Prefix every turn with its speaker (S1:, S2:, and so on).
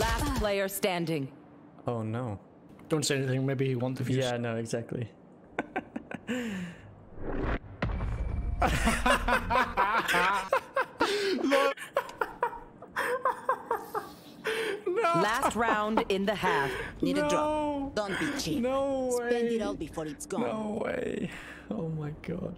S1: Last ah. player standing.
S2: Oh no.
S3: Don't say anything. Maybe he won't defuse.
S2: Yeah, no, exactly.
S1: Last round in the half.
S4: Need a drop. Don't be cheap.
S2: No way.
S4: Spend it all before it's gone.
S2: No way. Oh my god.